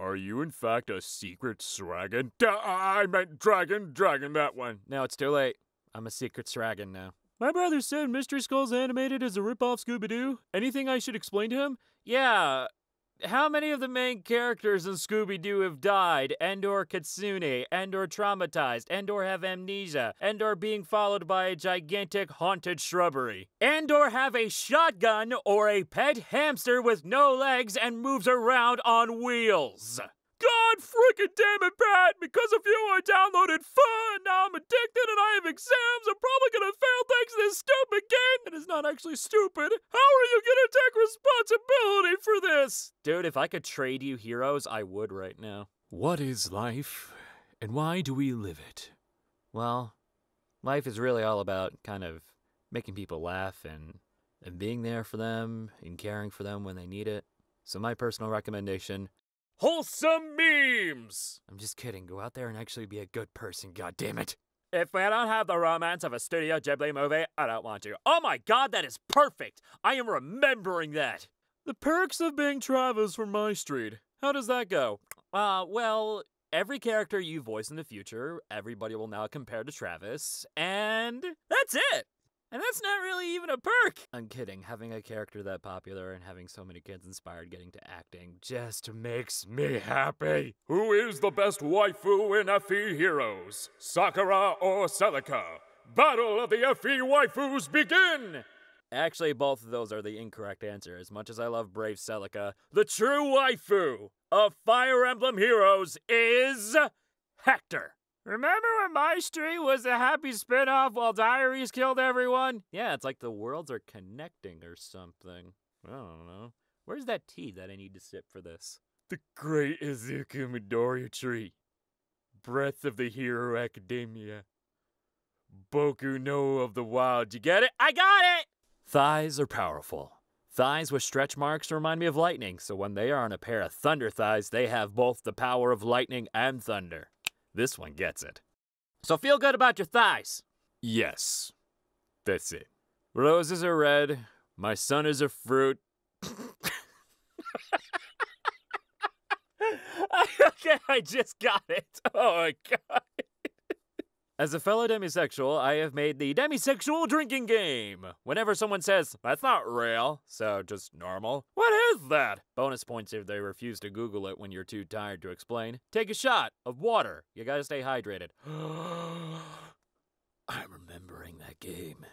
Are you in fact a secret dragon? D- I meant dragon, dragon, that one. No, it's too late. I'm a secret dragon now. My brother said Mystery Skulls animated as a ripoff Scooby Doo. Anything I should explain to him? Yeah. How many of the main characters in Scooby Doo have died, and or Kitsune, and or traumatized, and or have amnesia, and or being followed by a gigantic haunted shrubbery, and or have a shotgun or a pet hamster with no legs and moves around on wheels? God freaking damn it, Pat! Because of you, I downloaded fun. Now I'm addicted and I have exams. I'm probably gonna fail thanks to this stupid not actually stupid. How are you gonna take responsibility for this? Dude, if I could trade you heroes, I would right now. What is life, and why do we live it? Well, life is really all about kind of making people laugh and and being there for them and caring for them when they need it. So my personal recommendation Wholesome memes! I'm just kidding. Go out there and actually be a good person, god damn it. If we don't have the romance of a Studio Ghibli movie, I don't want to. Oh my god, that is perfect! I am remembering that! The perks of being Travis from MyStreet. How does that go? Uh, well, every character you voice in the future, everybody will now compare to Travis, and that's it! And that's not really even a perk. I'm kidding. Having a character that popular and having so many kids inspired getting to acting just makes me happy. Who is the best waifu in FE Heroes? Sakura or Celica? Battle of the FE waifus begin! Actually, both of those are the incorrect answer. As much as I love Brave Celica, the true waifu of Fire Emblem Heroes is Hector. Remember when MyStreet was a happy spin-off while Diaries killed everyone? Yeah, it's like the worlds are connecting or something. I don't know. Where's that tea that I need to sip for this? The Great Izuku Midoriya Tree. Breath of the Hero Academia. Boku no of the Wild. You get it? I got it! Thighs are powerful. Thighs with stretch marks remind me of lightning, so when they are on a pair of thunder thighs, they have both the power of lightning and thunder. This one gets it. So feel good about your thighs. Yes. That's it. Roses are red. My son is a fruit. okay, I just got it. Oh my god. As a fellow demisexual, I have made the demisexual drinking game. Whenever someone says, that's not real, so just normal, what is that? Bonus points if they refuse to Google it when you're too tired to explain. Take a shot of water. You gotta stay hydrated. I'm remembering that game.